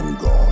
and God.